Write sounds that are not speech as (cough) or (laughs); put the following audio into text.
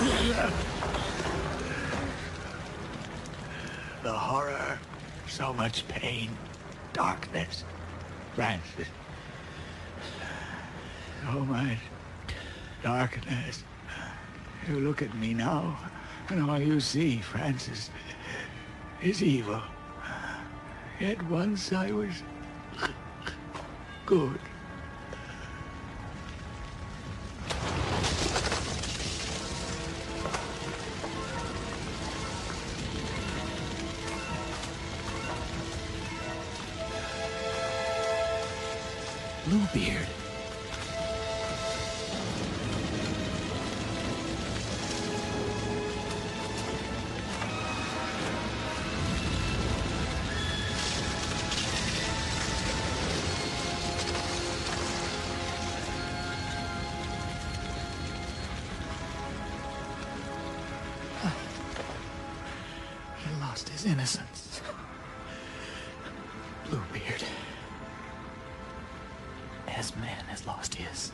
(laughs) The horror, so much pain, darkness. Francis. Oh, so much darkness. You look at me now, and all you see, Francis, is evil. Yet once I was (laughs) good. Bluebeard. He lost his innocence. Bluebeard. As man has lost his.